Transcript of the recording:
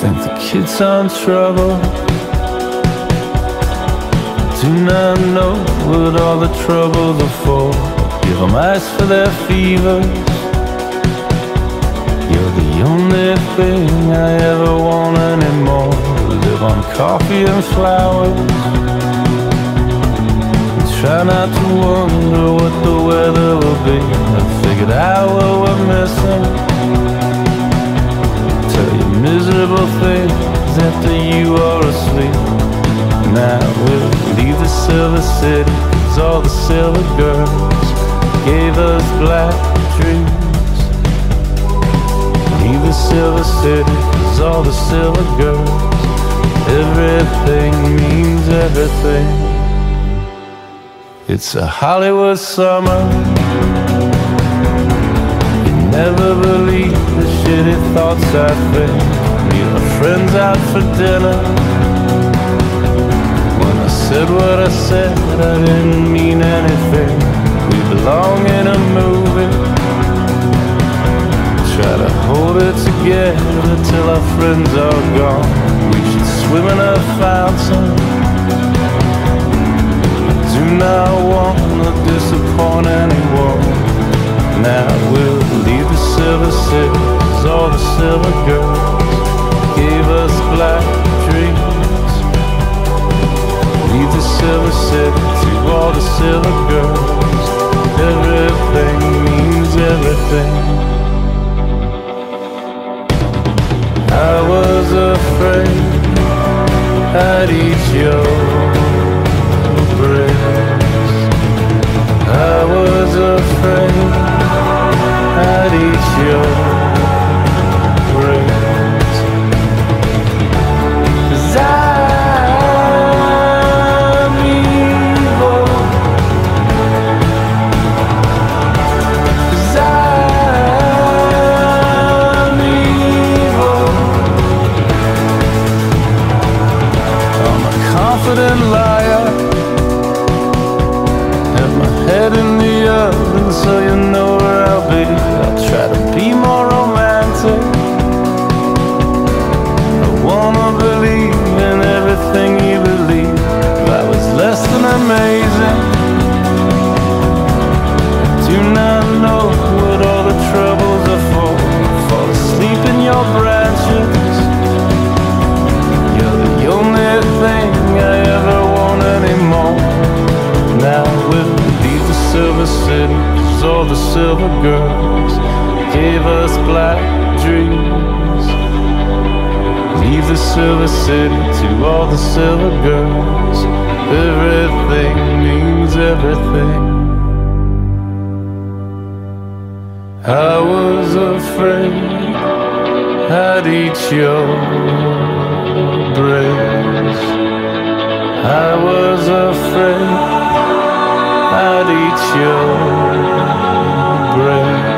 think the kids are in trouble. Do not know what all the troubles are for. Give them ice for their fevers. You're the only thing I ever want anymore. Live on coffee and flowers. Try not to wonder what the weather will be. I figured out you are asleep. Now we'll leave the silver city, cause all the silver girls gave us black dreams. Leave the silver city, cause all the silver girls, everything means everything. It's a Hollywood summer. You never believe the shitty thoughts I think. Meet my friends out for dinner. When I said what I said, I didn't mean anything. We belong in a movie. Try to hold it together till our friends are gone. We should swim in a fountain. Do not want to disappoint I'd eat your so you know where I'll be. I'll try to be more romantic. I wanna believe in everything you believe. If I was less than amazing, I do not know what all the troubles are for. Fall asleep in your branches. You're the only thing I ever want anymore. Now we'll leave the silver city, cause all the silver girls gave us black dreams. Leave the silver city to all the silver girls. Everything means everything. I was afraid I'd eat your breast. I was afraid I'd eat your breast.